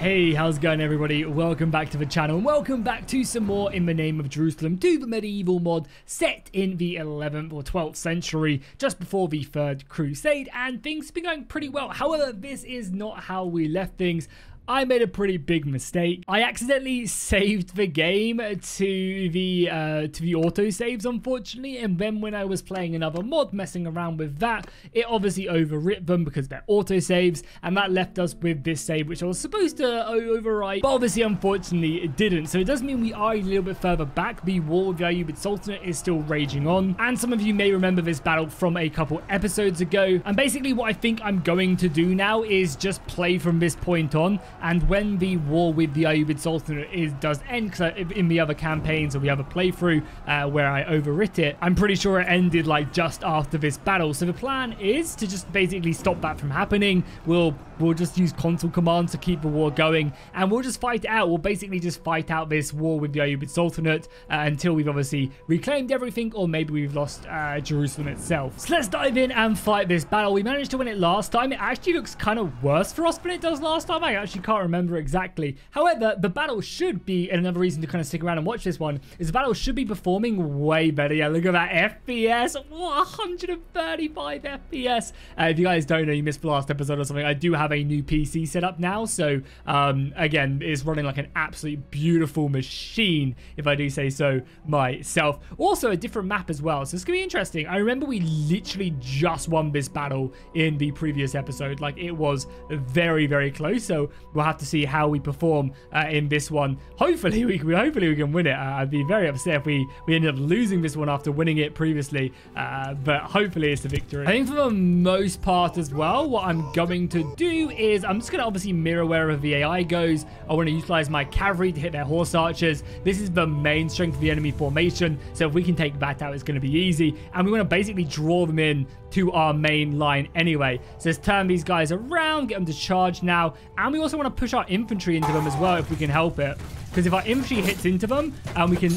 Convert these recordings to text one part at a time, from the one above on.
Hey, how's it going everybody? Welcome back 2 the channel and welcome back to some more In the Name of Jerusalem to the medieval mod set in the 11th or 12th century just before the Third Crusade and things have been going pretty well. However, this is not how we left things. I made a pretty big mistake. I accidentally saved the game to the uh, to the auto saves, unfortunately, and then when I was playing another mod, messing around with that, it obviously overwrit them because they're auto saves, and that left us with this save, which I was supposed to overwrite, but obviously, unfortunately, it didn't. So it does mean we are a little bit further back. The war with the Ayyubid is still raging on, and some of you may remember this battle from a couple episodes ago. And basically, what I think I'm going to do now is just play from this point on and when the war with the Ayyubid Sultanate is does end, because in the other campaigns or the other playthrough uh, where I overwrit it, I'm pretty sure it ended like just after this battle. So the plan is to just basically stop that from happening. We'll we'll just use console commands to keep the war going, and we'll just fight it out. We'll basically just fight out this war with the Ayyubid Sultanate uh, until we've obviously reclaimed everything, or maybe we've lost uh, Jerusalem itself. So let's dive in and fight this battle. We managed to win it last time. It actually looks kind of worse for us than it does last time. I actually can't remember exactly. However, the battle should be, and another reason to kind of stick around and watch this one, is the battle should be performing way better. Yeah, look at that FPS. What, 135 FPS. Uh, if you guys don't know, you missed the last episode or something, I do have a new PC set up now. So, um, again, it's running like an absolutely beautiful machine, if I do say so myself. Also, a different map as well. So it's going to be interesting. I remember we literally just won this battle in the previous episode. Like, it was very, very close. So we'll have to see how we perform uh, in this one. Hopefully, we can, hopefully we can win it. Uh, I'd be very upset if we, we ended up losing this one after winning it previously. Uh, but hopefully it's a victory. I think for the most part as well, what I'm going to do is I'm just going to obviously mirror wherever the AI goes. I want to utilize my cavalry to hit their horse archers. This is the main strength of the enemy formation. So if we can take that out, it's going to be easy. And we want to basically draw them in to our main line anyway. So let's turn these guys around, get them to charge now. And we also want to push our infantry into them as well if we can help it. Because if our infantry hits into them and we can...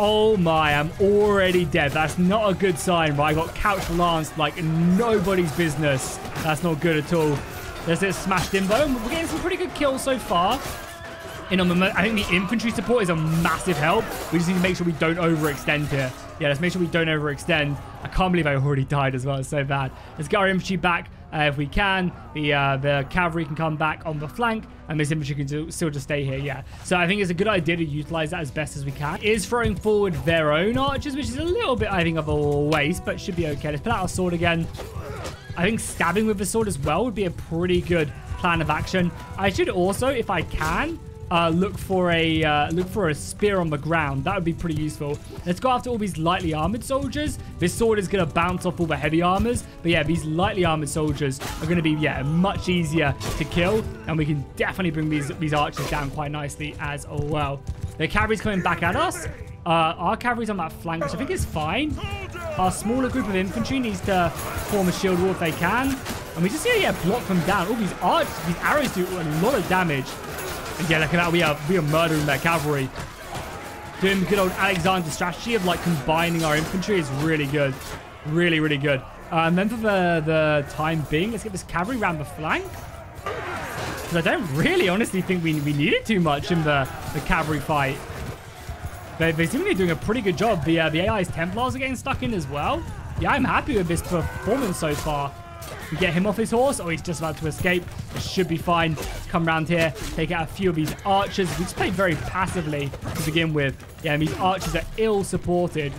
Oh my, I'm already dead. That's not a good sign, right? I got couch lanced like nobody's business. That's not good at all. Let's smashed in though. We're getting some pretty good kills so far. In on the, I think the infantry support is a massive help. We just need to make sure we don't overextend here. Yeah, let's make sure we don't overextend. I can't believe I already died as well. It's so bad. Let's get our infantry back uh, if we can. The uh, the cavalry can come back on the flank, and this infantry can do, still just stay here. Yeah. So I think it's a good idea to utilize that as best as we can. Is throwing forward their own archers, which is a little bit, I think, of a waste, but should be okay. Let's put out our sword again. I think stabbing with the sword as well would be a pretty good plan of action. I should also, if I can, uh, look for a uh, look for a spear on the ground. That would be pretty useful. Let's go after all these lightly armored soldiers. This sword is going to bounce off all the heavy armors. But yeah, these lightly armored soldiers are going to be, yeah, much easier to kill. And we can definitely bring these, these archers down quite nicely as well. The cavalry's coming back at us. Uh, our cavalry's on that flank, which I think is fine. Our smaller group of infantry needs to form a shield wall if they can. And we just see, yeah, block them down. All these archers, these arrows do a lot of damage. And yeah, look at that. We are, we are murdering their cavalry. Doing good old Alexander strategy of like combining our infantry is really good. Really, really good. Uh, and then for the, the time being, let's get this cavalry around the flank. Because I don't really honestly think we, we needed too much in the, the cavalry fight. They, they seem to be doing a pretty good job. The, uh, the AI's Templars are getting stuck in as well. Yeah, I'm happy with this performance so far. We get him off his horse. Oh, he's just about to escape. It should be fine. Come around here, take out a few of these archers. We just played very passively to begin with. Yeah, and these archers are ill supported.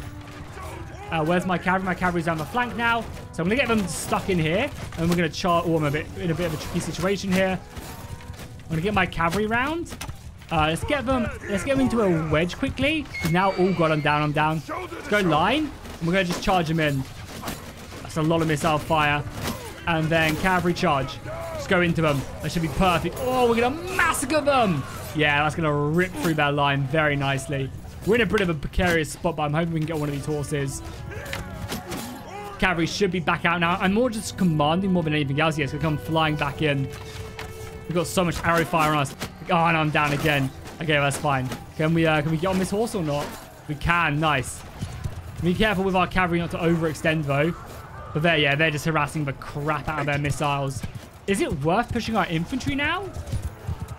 Uh, where's my cavalry? My cavalry's down the flank now. So I'm going to get them stuck in here. And we're going to chart... Oh, I'm a bit, in a bit of a tricky situation here. I'm going to get my cavalry round. Uh, let's get them Let's get them into a wedge quickly. Now, oh god, I'm down, I'm down. Let's go line. And we're going to just charge them in. That's a lot of missile fire and then cavalry charge. Just go into them. That should be perfect. Oh, we're going to massacre them. Yeah, that's going to rip through that line very nicely. We're in a bit of a precarious spot, but I'm hoping we can get one of these horses. Cavalry should be back out now. I'm more just commanding more than anything else. Yes, we come flying back in. We've got so much arrow fire on us. Oh, and I'm down again. Okay, that's fine. Can we uh, can we get on this horse or not? We can. Nice. Be careful with our cavalry not to overextend, though. But there, yeah, they're just harassing the crap out of their missiles. Is it worth pushing our infantry now?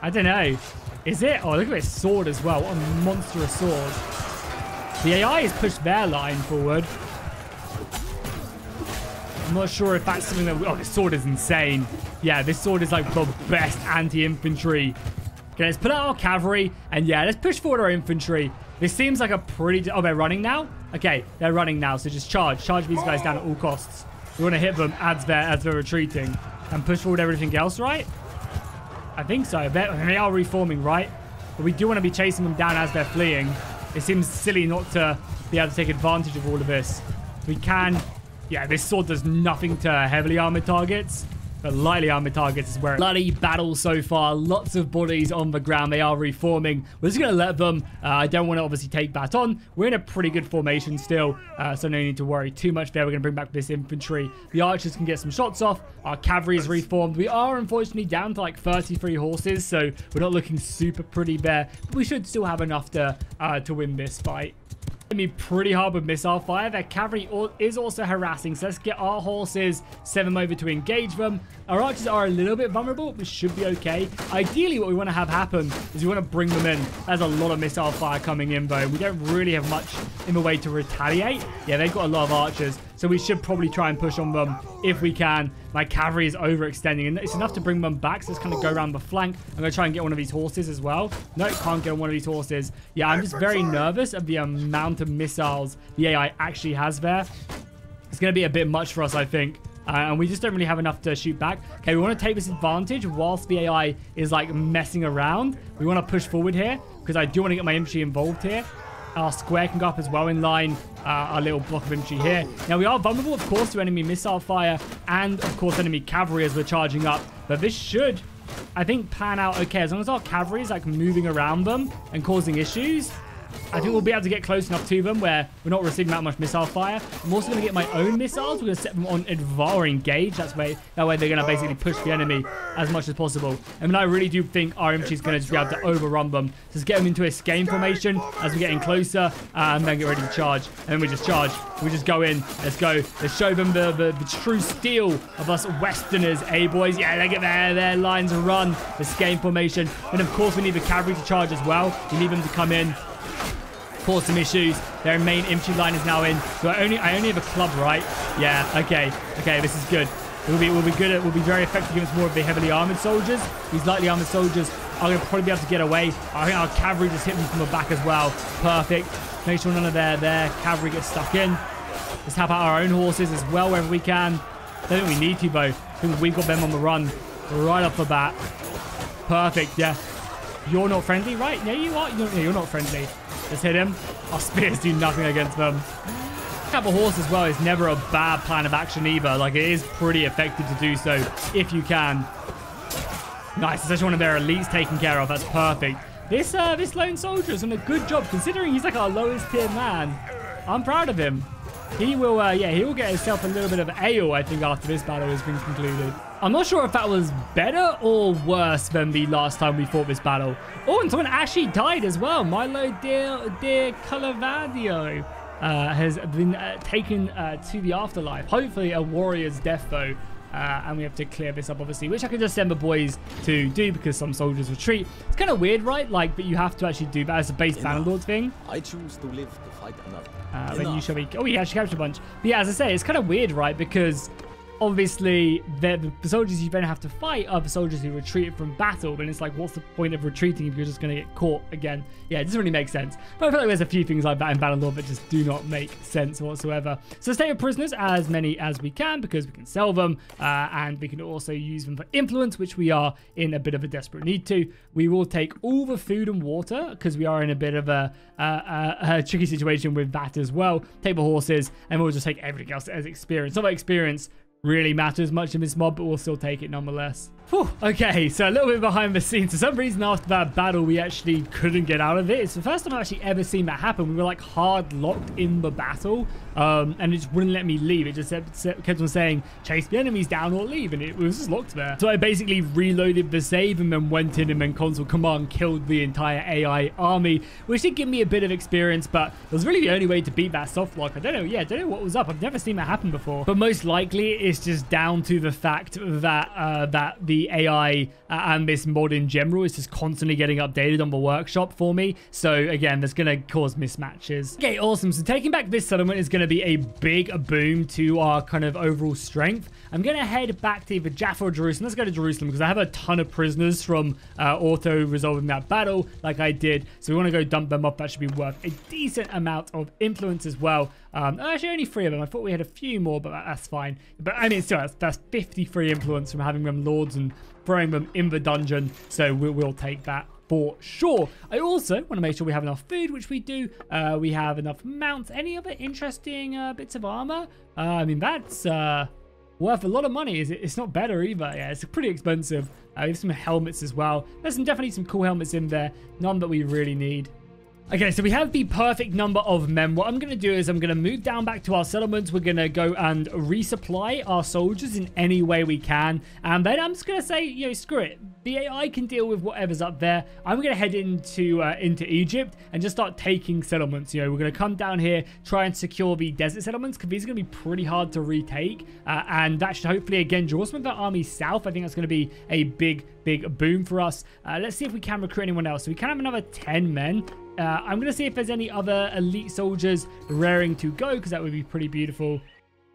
I don't know. Is it? Oh, look at this sword as well. What a monstrous sword. The AI has pushed their line forward. I'm not sure if that's something that... Oh, this sword is insane. Yeah, this sword is like the best anti-infantry. Okay, let's put out our cavalry. And yeah, let's push forward our infantry. This seems like a pretty... Oh, they're running now? Okay, they're running now. So just charge. Charge these guys down at all costs. We want to hit them as they're, as they're retreating. And push forward everything else, right? I think so. They're, they are reforming, right? But we do want to be chasing them down as they're fleeing. It seems silly not to be able to take advantage of all of this. We can yeah, this sword does nothing to heavily armored targets. But lightly armored targets is where bloody battle so far. Lots of bodies on the ground. They are reforming. We're just going to let them. Uh, I don't want to obviously take that on. We're in a pretty good formation still. Uh, so no need to worry too much there. We're going to bring back this infantry. The archers can get some shots off. Our cavalry is reformed. We are unfortunately down to like 33 horses. So we're not looking super pretty there. But we should still have enough to, uh, to win this fight me pretty hard with missile fire. Their cavalry is also harassing, so let's get our horses, send them over to engage them. Our archers are a little bit vulnerable, but should be okay. Ideally, what we want to have happen is we want to bring them in. There's a lot of missile fire coming in, though. We don't really have much in the way to retaliate. Yeah, they've got a lot of archers. So we should probably try and push on them if we can. My cavalry is overextending, and it's enough to bring them back. So let's kind of go around the flank. I'm going to try and get one of these horses as well. No, can't get on one of these horses. Yeah, I'm just very nervous of the amount of missiles the AI actually has there. It's going to be a bit much for us, I think. Uh, and we just don't really have enough to shoot back. Okay, we want to take this advantage whilst the AI is like messing around. We want to push forward here because I do want to get my infantry involved here. Our square can go up as well in line. Uh, our little block of infantry here. Now, we are vulnerable, of course, to enemy missile fire and, of course, enemy cavalry as we're charging up. But this should, I think, pan out okay. As long as our cavalry is, like, moving around them and causing issues, I think we'll be able to get close enough to them where we're not receiving that much missile fire. I'm also going to get my own missiles. We're going to set them on Advar engage. That's way that way they're going to basically push the enemy as much as possible. I mean, I really do think infantry is going to be able to overrun them. Just get them into a skein formation as we're getting closer and then get ready to charge. And then we just charge. We just go in. Let's go. Let's show them the, the, the true steel of us Westerners, eh, boys? Yeah, they get their, their lines run. The skein formation. And of course, we need the cavalry to charge as well. We need them to come in cause some issues. Their main infantry line is now in. So I only I only have a club, right? Yeah, okay. Okay, this is good. We'll be, we'll be good at, we'll be very effective against more of the heavily armored soldiers. These lightly armored soldiers are going to probably be able to get away. I think our cavalry just hit them from the back as well. Perfect. Make sure none of their, their cavalry gets stuck in. Let's help out our own horses as well wherever we can. I don't think we need to, though. Think we've got them on the run right off the bat. Perfect, yeah. You're not friendly, right? Yeah, you are. You're, you're not friendly. Just hit him. Our spears do nothing against them. Have a horse as well is never a bad plan of action either. Like, it is pretty effective to do so if you can. Nice. Actually one of their elites taken care of. That's perfect. This, uh, this lone soldier has done a good job considering he's like our lowest tier man. I'm proud of him. He will, uh, yeah, he will get himself a little bit of ale, I think, after this battle has been concluded. I'm not sure if that was better or worse than the last time we fought this battle. Oh, and someone actually died as well. Milo de, de Calavadio uh, has been uh, taken uh, to the afterlife. Hopefully a warrior's death, though. Uh, and we have to clear this up, obviously, which I can just send the boys to do because some soldiers retreat. It's kind of weird, right? Like, but you have to actually do that as a base Bannerlord thing. I choose to live to fight another. Uh, then you shall be... Oh, yeah, she captured a bunch. But yeah, as I say, it's kind of weird, right? Because obviously the, soldiers you then have to fight are the soldiers who retreated from battle. Then it's like what's the point of retreating if you're just going to get caught again? Yeah it doesn't really make sense. But i feel like there's a few things like that in Bannerlord that just do not make sense whatsoever. So stay with prisoners as many as we can because we can sell them uh, and we can also use them for influence which we are in a bit of a desperate need to. We will take all the food and water because we are in a bit of a, a, a, a tricky situation with that as well. Take the horses and we'll just take everything else as experience. Not experience really matters much in this mod, but we'll still take it nonetheless. Whew. Okay, so a little bit behind the scenes. For some reason, after that battle, we actually couldn't get out of it. It's the first time I've actually ever seen that happen. We were like hard locked in the battle, um, and it just wouldn't let me leave. It just kept on saying, chase the enemies down or leave, and it was just locked there. So I basically reloaded the save and then went in and then console command killed the entire AI army, which did give me a bit of experience, but it was really the only way to beat that soft lock. I don't know, yeah, I don't know what was up. I've never seen that happen before. But most likely, it's just down to the fact that uh, that the the AI uh, and this mod in general is just constantly getting updated on the workshop for me. So again, that's going to cause mismatches. Okay, awesome. So taking back this settlement is going to be a big boom to our kind of overall strength. I'm going to head back to either Jaffa or Jerusalem. Let's go to Jerusalem because I have a ton of prisoners from uh, auto resolving that battle like I did. So we want to go dump them off. That should be worth a decent amount of influence as well. Um, actually, only three of them. I thought we had a few more, but that's fine. But I mean, still, that's, that's 53 influence from having them lords and throwing them in the dungeon. So we, will take that for sure. I also want to make sure we have enough food, which we do. Uh, we have enough mounts. Any other interesting uh, bits of armor? Uh, I mean, that's uh, worth a lot of money. It's not better either. Yeah, it's pretty expensive. Uh, we have some helmets as well. There's some, definitely some cool helmets in there. None that we really need. Okay, so we have the perfect number of men. What I'm going to do is I'm going to move down back to our settlements. We're going to go and resupply our soldiers in any way we can. And then I'm just going to say, you know, screw it. The AI can deal with whatever's up there. I'm going to head into uh, into Egypt and just start taking settlements. You know, we're going to come down here, try and secure the desert settlements because these are going to be pretty hard to retake. Uh, and that should hopefully, again, draw some of the army south. I think that's going to be a big, big boom for us. Uh, let's see if we can recruit anyone else. So we can have another 10 men. Uh, I'm going to see if there's any other elite soldiers raring to go because that would be pretty beautiful.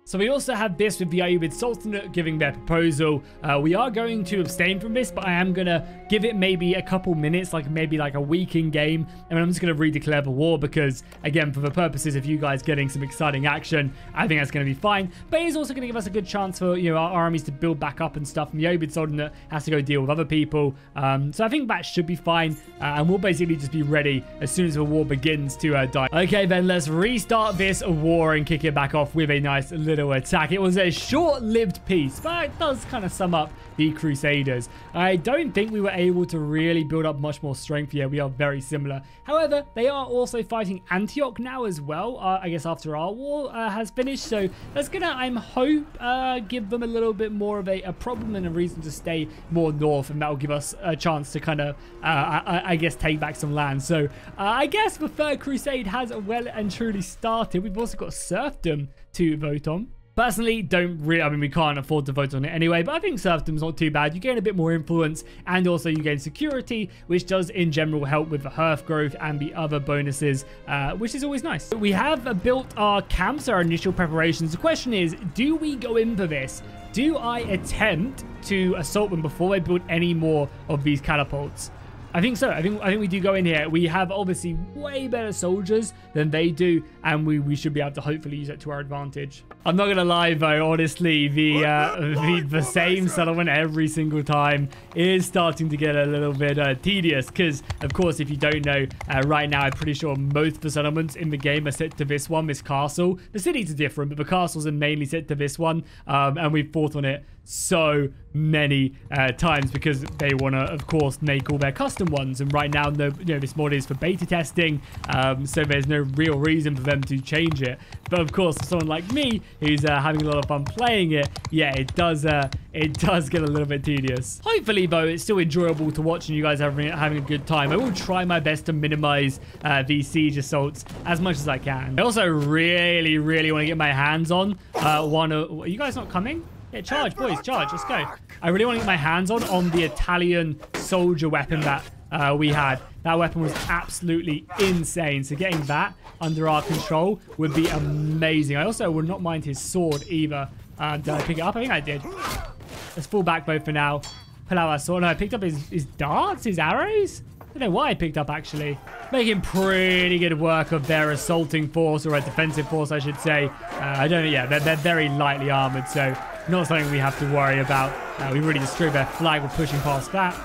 So we also have this with the Ayyubid Sultanate giving their proposal. Uh, we are going to abstain from this, but I am going to give it maybe a couple minutes, like maybe like a week in game. And I'm just going to redeclare the war because, again, for the purposes of you guys getting some exciting action, I think that's going to be fine. But it is also going to give us a good chance for, you know, our armies to build back up and stuff. And the Ayyubid Sultanate has to go deal with other people. Um, so I think that should be fine. Uh, and we'll basically just be ready as soon as the war begins to uh, die. Okay, then let's restart this war and kick it back off with a nice little little attack. It was a short-lived peace, but it does kind of sum up the Crusaders. I don't think we were able to really build up much more strength here. We are very similar. However, they are also fighting Antioch now as well, uh, I guess after our war uh, has finished. So that's going to, I'm hope, uh, give them a little bit more of a, a, problem and a reason to stay more north. And that will give us a chance to kind of, uh, I, I, guess, take back some land. So uh, I guess the Third Crusade has well and truly started. We've also got serfdom to vote on. Personally, don't really, I mean, we can't afford to vote on it anyway, but I think serfdom's not too bad. You gain a bit more influence and also you gain security, which does in general help with the hearth growth and the other bonuses, uh, which is always nice. We have built our camps, our initial preparations. The question is, do we go in for this? Do I attempt to assault them before I build any more of these catapults? I think so. I think I think we do go in here. We have obviously way better soldiers than they do, and we, we should be able to hopefully use it to our advantage. I'm not gonna lie though, honestly, the uh, the, the same settlement every single time is starting to get a little bit uh, tedious. Because of course, if you don't know, uh, right now I'm pretty sure most of the settlements in the game are set to this one, this castle. The cities are different, but the castles are mainly set to this one, um, and we've fought on it so many uh, times because they want to, of course, make all their custom ones. And right now, no, you know, this mod is for beta testing, um, so there's no real reason for them to change it. But of course, for someone like me who's uh, having a lot of fun playing it, yeah, it does uh, it does get a little bit tedious. Hopefully, though, it's still enjoyable to watch and you guys having having a good time. I will try my best to minimize uh, these siege assaults as much as I can. I also really, really want to get my hands on uh, one. Of, are you guys not coming? Yeah, charge, boys, charge. Let's go. I really want to get my hands on on the Italian soldier weapon that uh, we had. That weapon was absolutely insane. So getting that under our control would be amazing. I also would not mind his sword either. Uh, did I pick it up? I think I did. Let's fall back both for now. Pull out our sword. No, I picked up his, his darts, his arrows. I don't know why I picked up, actually. Making pretty good work of their assaulting force, or a defensive force, I should say. Uh, I don't know, yeah, they're, they're very lightly armored, so not something we have to worry about. Uh, we really destroyed their flag. We're pushing past that.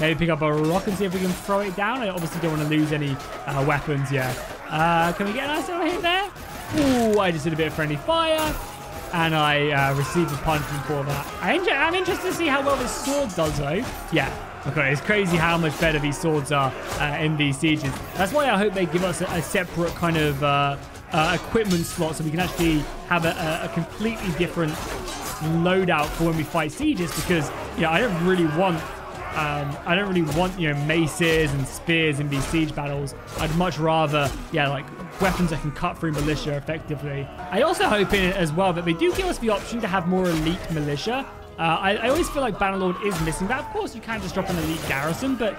Maybe pick up a rock and see if we can throw it down. I obviously don't want to lose any uh, weapons yet. Uh, can we get a nice little hit there? Ooh, I just did a bit of friendly fire. And I uh, received a punishment for that. I'm interested to see how well this sword does, though. Yeah, Okay, it's crazy how much better these swords are uh, in these sieges. That's why I hope they give us a, a separate kind of uh, uh, equipment slot so we can actually have a, a, completely different loadout for when we fight sieges because, yeah, I don't really want um, I don't really want, you know, maces and spears in these siege battles. I'd much rather, yeah, like weapons that can cut through militia effectively. I also hope in it as well that they do give us the option to have more elite militia Uh, I, I, always feel like Bannerlord is missing that. Of course, you can just drop an elite garrison, but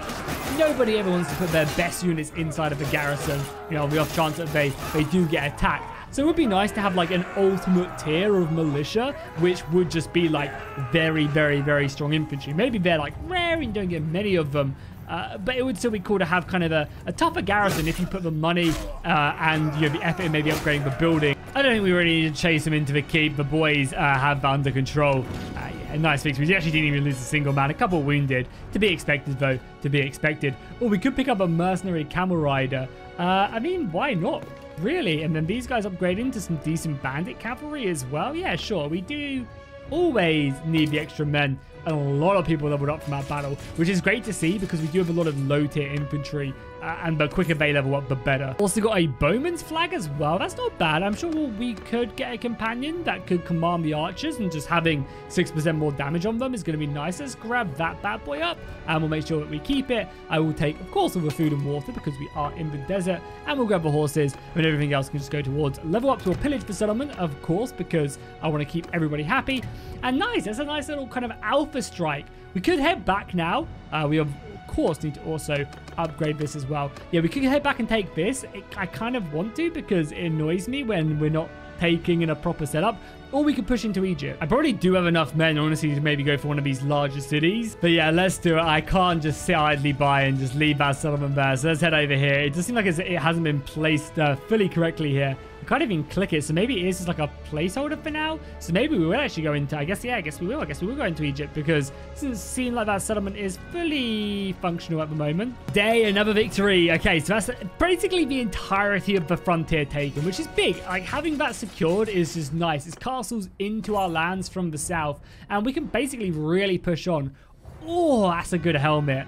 nobody ever wants to put their best units inside of a garrison, you know, on the off chance that they, they do get attacked. So it would be nice to have like an ultimate tier of militia, which would just be like very, very, very strong infantry. Maybe they're like rare and you don't get many of them, uh, but it would still be cool to have kind of a, a tougher garrison if you put the money uh, and you know, the effort in maybe upgrading the building. I don't think we really need to chase them into the keep. The boys uh, have under control. Yeah, nice victory. We actually didn't even lose a single man. A couple wounded. To be expected, though. To be expected. Oh, we could pick up a mercenary camel rider. Uh, I mean, why not? Really? And then these guys upgrade into some decent bandit cavalry as well? Yeah, sure. We do always need the extra men and a lot of people leveled up from that battle, which is great to see because we do have a lot of low tier infantry uh, and the quicker they level up, the better. Also got a bowman's flag as well. That's not bad. I'm sure we could get a companion that could command the archers and just having 6% more damage on them is going to be nice. Let's grab that bad boy up and we'll make sure that we keep it. I will take, of course, all the food and water because we are in the desert and we'll grab the horses and everything else can just go towards level up to a pillage for settlement, of course, because I want to keep everybody happy. And nice, that's a nice little kind of alpha strike. We could head back now. Uh, we have course, need to also upgrade this as well. Yeah, we could head back and take this. It, I kind of want to because it annoys me when we're not taking in a proper setup. Or we could push into Egypt. I probably do have enough men, honestly, to maybe go for one of these larger cities. But yeah, let's do it. I can't just sit idly by and just leave that settlement there. So let's head over here. It does seem like it hasn't been placed uh, fully correctly here can't even click it. So maybe it is just like a placeholder for now. So maybe we will actually go into, I guess, yeah, I guess we will. I guess we will go into Egypt because it doesn't seem like that settlement is fully functional at the moment. Day, another victory. Okay, so that's basically the entirety of the frontier taken, which is big. Like having that secured is just nice. It's castles into our lands from the south and we can basically really push on. Oh, that's a good helmet.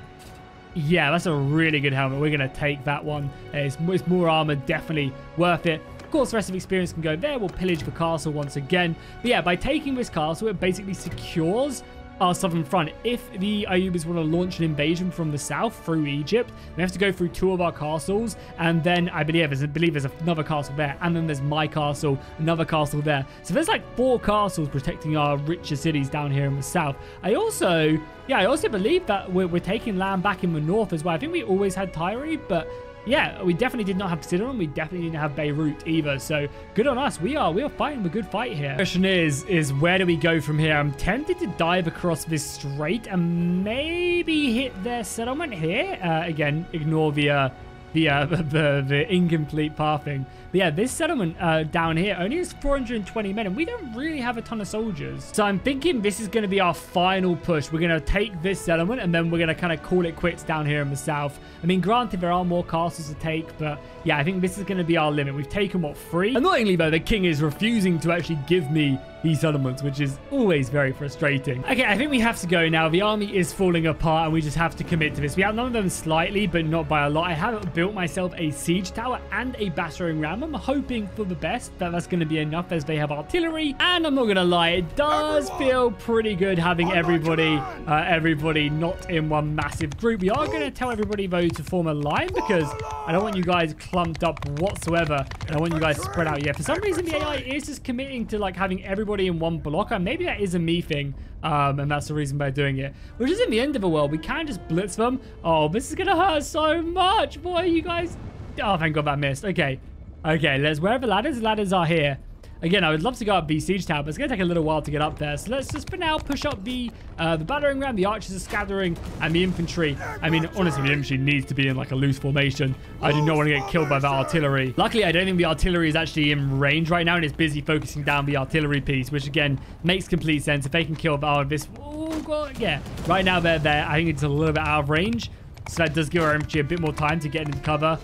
Yeah, that's a really good helmet. We're going to take that one. It's, it's more armor, definitely worth it course, the rest of experience can go there. We'll pillage the castle once again. But yeah, by taking this castle, it basically secures our southern front. If the Ayyubids want to launch an invasion from the south through Egypt, we have to go through two of our castles, and then I believe there's, I believe there's another castle there, and then there's my castle, another castle there. So there's like four castles protecting our richer cities down here in the south. I also, yeah, I also believe that we're, we're taking land back in the north as well. I think we always had Tyre, but yeah, we definitely did not have Sidon. We definitely didn't have Beirut either. So good on us. We are we are fighting a good fight here. Question is, is where do we go from here? I'm tempted to dive across this strait and maybe hit their settlement here. Uh, again, ignore the uh, the, uh, the, the incomplete pathing. But yeah, this settlement uh, down here only has 420 men, and we don't really have a ton of soldiers. So I'm thinking this is going to be our final push. We're going to take this settlement, and then we're going to kind of call it quits down here in the south. I mean, granted, there are more castles to take, but yeah, I think this is going to be our limit. We've taken, what, three? Annoyingly, though, the king is refusing to actually give me these settlements, which is always very frustrating. Okay, I think we have to go now. The army is falling apart, and we just have to commit to this. We outnumber them slightly, but not by a lot. I have built myself a siege tower and a battering ram. I'm hoping for the best that that's going to be enough as they have artillery. And I'm not going to lie, it does Everyone, feel pretty good having everybody, uh, everybody not in one massive group. We are going to tell everybody, though, to form a line because I don't want you guys clumped up whatsoever. And I want you guys spread out. Yeah, for some reason, the AI is just committing to like having everybody in one block. And maybe that is a me thing. Um, and that's the reason by doing it. Which isn't the end of the world. We can just blitz them. Oh, this is going to hurt so much. Boy, you guys... Oh, thank God that missed. Okay. Okay, let's... Wherever ladders, ladders are here. Again, I would love to go up the siege tower, but it's going to take a little while to get up there. So let's just for now push up the uh, the battering ram, the archers are scattering, and the infantry. I mean, honestly, the infantry needs to be in like a loose formation. I do not want to get killed by that artillery. Luckily, I don't think the artillery is actually in range right now, and it's busy focusing down the artillery piece, which again makes complete sense. If they can kill out of this, oh god, yeah. Right now they're there. I think it's a little bit out of range. So that does give our infantry a bit more time to get into cover.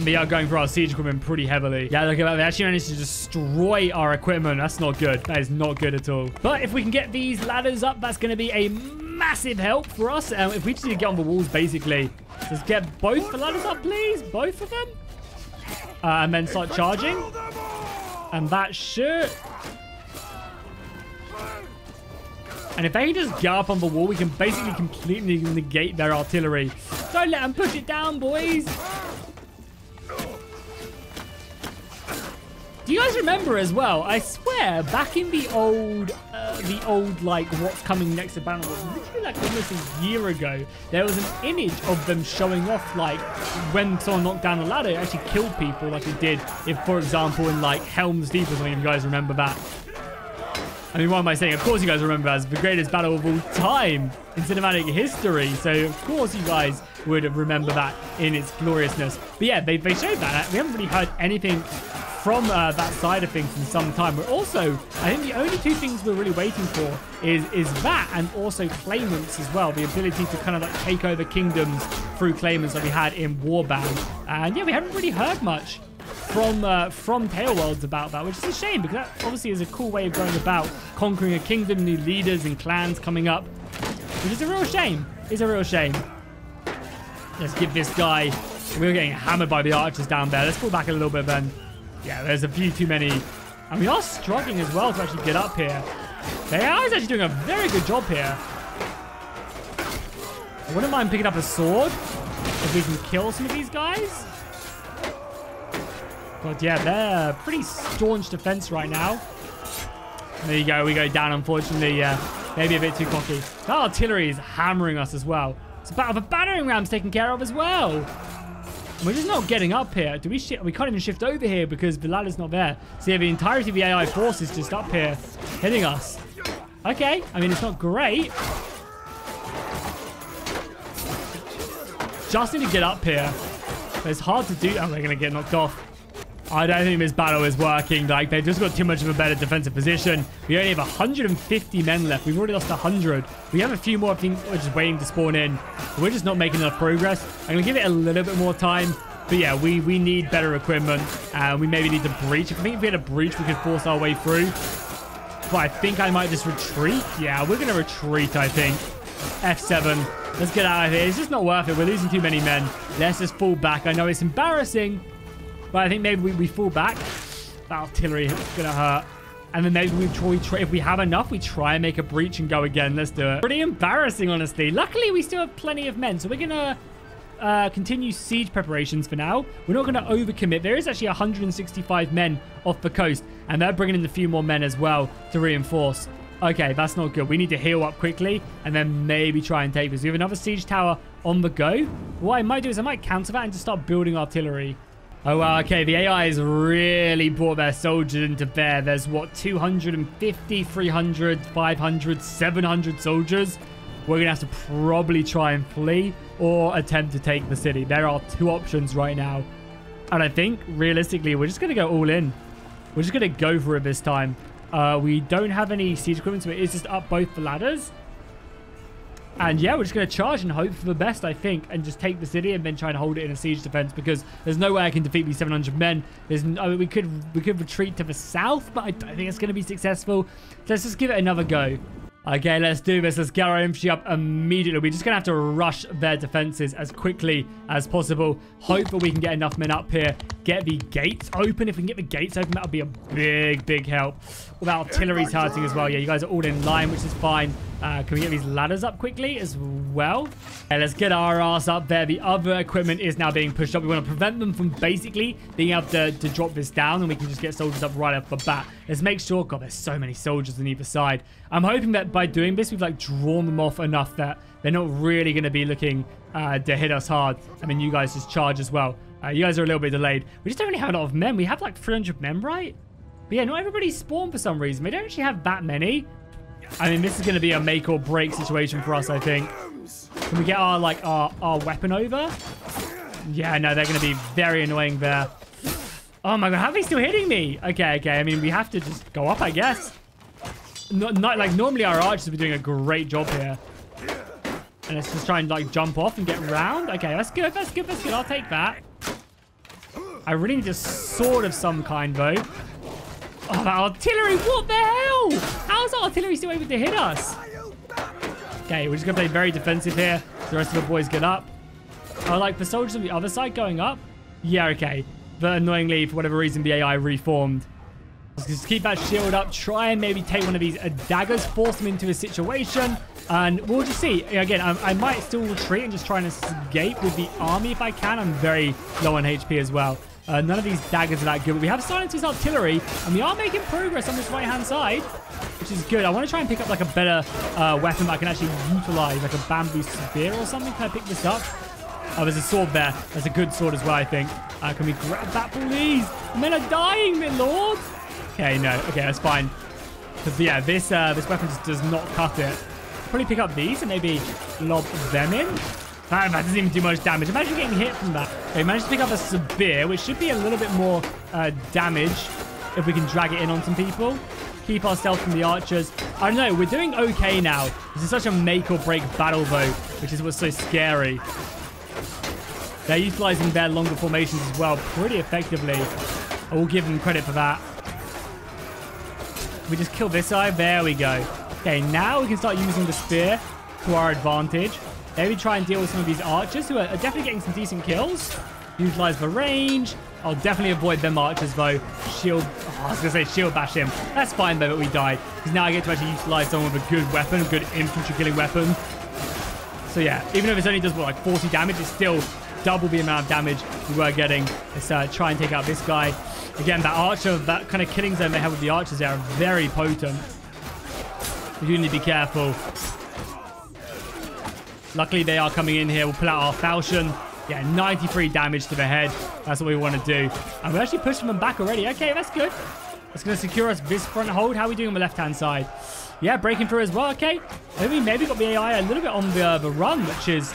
We are going for our siege equipment pretty heavily. Yeah, look at that. They actually managed to destroy our equipment. That's not good. That is not good at all. But if we can get these ladders up, that's going to be a massive help for us. Um, if we just need to get on the walls, basically. Let's get both the ladders up, please. Both of them. Uh, and then start charging. And that should... And if they just get up on the wall, we can basically completely negate their artillery. Don't let them push it down, boys. Do you guys remember as well? I swear, back in the old... Uh, the old, like, what's coming next to Battlefield, literally like almost a year ago, there was an image of them showing off, like, when someone knocked down a ladder, it actually killed people, like it did, if, for example, in, like, Helm's Deep or something, if you guys remember that. I mean, what am I saying? Of course you guys remember as the greatest battle of all time in cinematic history. So, of course you guys would remember that in its gloriousness. But yeah, they, they showed that. We haven't really heard anything from uh, that side of things in some time. But also, I think the only two things we're really waiting for is is that and also claimants as well. The ability to kind of like take over kingdoms through claimants that we had in Warband. And yeah, we haven't really heard much from uh, from Taleworlds about that, which is a shame because that obviously is a cool way of going about conquering a kingdom, new leaders and clans coming up, which is a real shame. It's a real shame. Let's give this guy. We're getting hammered by the archers down there. Let's pull back a little bit then. Yeah, there's a few too many. And we are struggling as well to actually get up here. The AI is actually doing a very good job here. I wouldn't mind picking up a sword if we can kill some of these guys. But yeah, they're pretty staunch defense right now. There you go. We go down, unfortunately. Uh, maybe a bit too cocky. That artillery is hammering us as well. It's about the battering ram's taken care of as well. We're just not getting up here. Do we shift? We can't even shift over here because the ladder's not there. So yeah, the entirety of the AI force is just up here hitting us. Okay. I mean, it's not great. Just need to get up here. It's hard to do. Oh, we're going to get knocked off. I don't think this battle is working. Like, they've just got too much of a better defensive position. We only have 150 men left. We've already lost 100. We have a few more, I think, we're just waiting to spawn in. We're just not making enough progress. I'm going to give it a little bit more time. But yeah, we, we need better equipment. And we maybe need to breach. I think if we had a breach, we could force our way through. But I think I might just retreat. Yeah, we're going to retreat, I think. F7. Let's get out of here. It's just not worth it. We're losing too many men. Let's just fall back. I know it's embarrassing. But I think maybe we, we fall back. That artillery is going to hurt. And then maybe we try, try, if we have enough, we try and make a breach and go again. Let's do it. Pretty embarrassing, honestly. Luckily, we still have plenty of men. So we're going to uh, continue siege preparations for now. We're not going to overcommit. There is actually 165 men off the coast. And they're bringing in a few more men as well to reinforce. Okay, that's not good. We need to heal up quickly and then maybe try and take this. We have another siege tower on the go. What I might do is I might cancel that and just start building artillery. Oh, wow. Okay, the AI has really brought their soldiers into bear. There's, what, 250, 300, 500, 700 soldiers? We're going to have to probably try and flee or attempt to take the city. There are two options right now. And I think, realistically, we're just going to go all in. We're just going to go for it this time. Uh, we don't have any siege equipment, so it is just up both the ladders. And yeah, we're just going to charge and hope for the best, I think, and just take the city and then try and hold it in a siege defense because there's no way I can defeat these 700 men. There's, I mean, we could we could retreat to the south, but I don't think it's going to be successful. So let's just give it another go. Okay, let's do this. Let's get our infantry up immediately. We're just going to have to rush their defenses as quickly as possible. Hope that we can get enough men up here. Get the gates open. If we can get the gates open, that'll be a big, big help. All that artillery's hurting as well. Yeah, you guys are all in line, which is fine. Uh, can we get these ladders up quickly as well? Okay, let's get our ass up there. The other equipment is now being pushed up. We want to prevent them from basically being able to, to drop this down, and we can just get soldiers up right off the bat. Let's make sure... God, there's so many soldiers on either side. I'm hoping that by doing this, we've like drawn them off enough that they're not really going to be looking uh, to hit us hard. I mean, you guys just charge as well. Uh, you guys are a little bit delayed. We just don't really have a lot of men. We have like 300 men, right? But yeah, not everybody spawned for some reason. We don't actually have that many. I mean, this is going to be a make or break situation for us, I think. Can we get our, like, our, our weapon over? Yeah, no, they're going to be very annoying there. Oh my god, how are they still hitting me? Okay, okay. I mean, we have to just go up, I guess. Not, not like, normally our archers would be doing a great job here. And let's just try and, like, jump off and get around. Okay, that's good, that's good, that's good. I'll take that. I really need a sword of some kind, though. Oh, that artillery! What the hell? How's artillery still able to hit us? Okay, we're just going to play very defensive here. The rest of the boys get up. Oh, like the soldiers on the other side going up? Yeah, okay. But annoyingly, for whatever reason, the AI reformed. Just keep that shield up. Try and maybe take one of these uh, daggers. Force them into a situation. And we'll just see. Again, I, I might still retreat and just try and escape with the army if I can. I'm very low on HP as well. Uh, none of these daggers are that good, but we have silenced artillery, and we are making progress on this right-hand side. which is good. I want to try and pick up like a better uh, weapon that I can actually utilize, like a bamboo spear or something. Can I pick this up? Oh, there's a sword there. That's a good sword as well, I think. Uh, can we grab that, please? Men are dying, my lord. Okay, no. Okay, that's fine. But yeah, this uh, this weapon just does not cut it. Probably pick up these and maybe lob them in. That, that doesn't even do much damage. Imagine getting hit from that. Okay, managed to pick up a spear, which should be a little bit more uh, damage if we can drag it in on some people. Keep ourselves from the archers. I don't know. We're doing okay now. This is such a make or break battle, though, which is what's so scary. They're utilizing their longer formations as well pretty effectively. I will give them credit for that. We just kill this guy. There we go. Okay, now we can start using the spear to our advantage. Maybe try and deal with some of these archers who are, definitely getting some decent kills. Utilize the range. I'll definitely avoid them archers though. Shield. Oh, I was to say shield bash him. That's fine though, but we died. Because now I get to actually utilize someone with a good weapon, a good infantry killing weapon. So yeah, even if it only does what, like 40 damage, it's still double the amount of damage we were getting. Let's uh, try and take out this guy. Again, that archer, that kind of killing zone they have with the archers there are very potent. We do need to be careful. Luckily, they are coming in here. We'll pull out our falchion. Yeah, 93 damage to the head. That's what we want to do. And we're actually pushing them back already. Okay, that's good. It's going to secure us this front hold. How are we doing on the left-hand side? Yeah, breaking through as well. Okay. We maybe got the AI a little bit on the, uh, the run, which is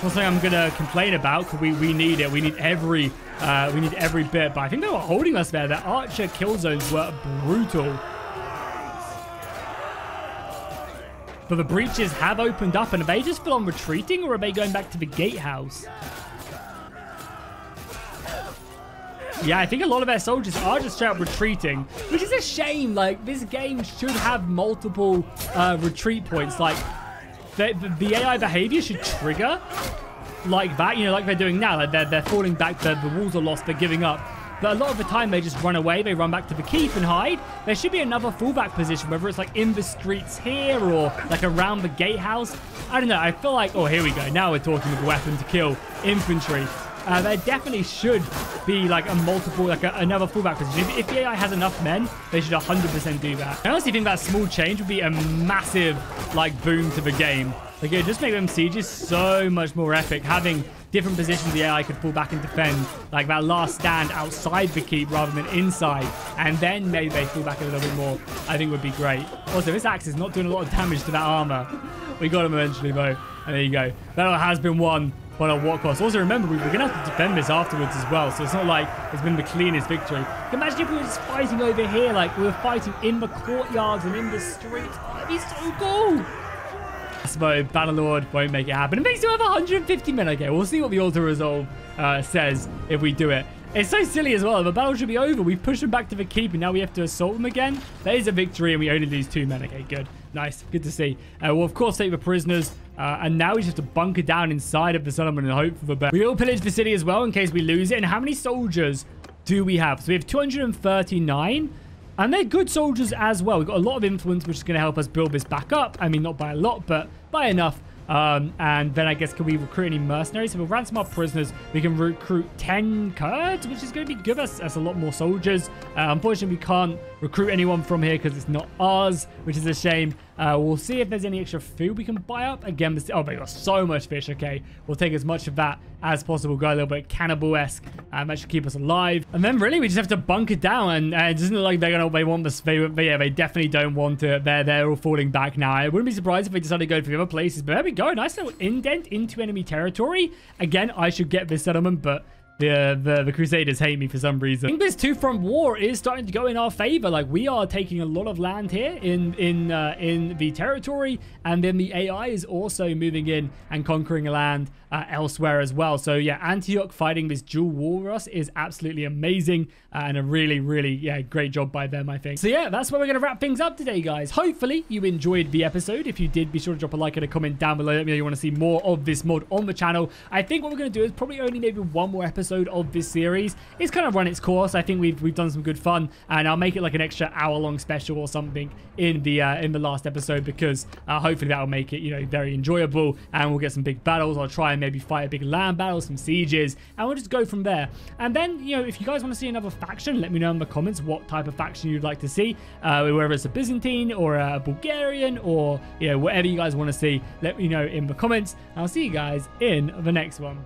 something I'm to complain about because we, we need it. We need every uh, we need every bit. But I think they were holding us there. The archer kill zones were brutal. But the breaches have opened up, and are they just full on retreating, or are they going back to the gatehouse? Yeah, I think a lot of their soldiers are just straight up retreating, which is a shame. Like, this game should have multiple uh, retreat points. Like, the, the, AI behavior should trigger like that, you know, like they're doing now. Like, they're, they're falling back, the, the walls are lost, they're giving up. But a lot of the time, they just run away. They run back to the keep and hide. There should be another fallback position, whether it's like in the streets here or like around the gatehouse. I don't know. I feel like, oh, here we go. Now we're talking with a weapon to kill infantry. Uh, there definitely should be like a multiple, like a, another fallback position. If, if, the AI has enough men, they should 100% do that. I honestly think that small change would be a massive like boom to the game. Like, it just make them sieges so much more epic. Having different positions the AI could fall back and defend, like that last stand outside the keep rather than inside, and then maybe they fall back a little bit more, I think would be great. Also, this axe is not doing a lot of damage to that armor. We got him eventually, though. And there you go. That has been won but at what cost? Also, remember, we are going to have to defend this afterwards as well, so it's not like it's been the cleanest victory. Imagine if we were just fighting over here, like we were fighting in the courtyards and in the streets. That'd be so cool! So Bannerlord won't make it happen. It makes you have 150 men. Okay, we'll see what the Auto Resolve uh, says if we do it. It's so silly as well. The battle should be over. We've pushed them back to the keep, and now we have to assault them again. That is a victory, and we only lose two men. Okay, good. Nice. Good to see. Uh, we'll, of course, take the prisoners. Uh, and now we just have to bunker down inside of the settlement and hope for the best. We will pillage the city as well in case we lose it. And how many soldiers do we have? So we have 239. And they're good soldiers as well. We've got a lot of influence, which is going to help us build this back up. I mean, not by a lot, but by enough. Um, and then I guess, can we recruit any mercenaries? So we'll ransom our prisoners. We can recruit 10 Kurds, which is going to be good. That's, that's a lot more soldiers. Uh, unfortunately, we can't recruit anyone from here because it's not ours, which is a shame. Uh, we'll see if there's any extra food we can buy up. Again, this, oh, they got so much fish. Okay, we'll take as much of that as possible. Go a little bit cannibal-esque. Um, that should keep us alive. And then really, we just have to bunker down. And uh, it doesn't look like they're gonna. They want this. They, they, yeah, they definitely don't want to. They're they're all falling back now. I wouldn't be surprised if they decided to go for the other places. But there we go. Nice little indent into enemy territory. Again, I should get this settlement, but the, the the Crusaders hate me for some reason. I think this two-front war is starting to go in our favor. Like we are taking a lot of land here in in uh, in the territory, and then the AI is also moving in and conquering land uh, elsewhere as well. So yeah, Antioch fighting this dual war with us is absolutely amazing uh, and a really, really, yeah, great job by them, I think. So yeah, that's where we're going to wrap things up today, guys. Hopefully you enjoyed the episode. If you did, be sure to drop a like and a comment down below. Let me know you want to see more of this mod on the channel. I think what we're going to do is probably only maybe one more episode episode of this series. It's kind of run its course. I think we've we've done some good fun, and I'll make it like an extra hour long special or something in the uh, in the last episode because uh, hopefully that will make it you know very enjoyable, and we'll get some big battles. I'll try and maybe fight a big land battle, some sieges, and we'll just go from there. And then you know if you guys want to see another faction, let me know in the comments what type of faction you'd like to see, uh, whether it's a Byzantine or a Bulgarian or you know whatever you guys want to see. Let me know in the comments. I'll see you guys in the next one.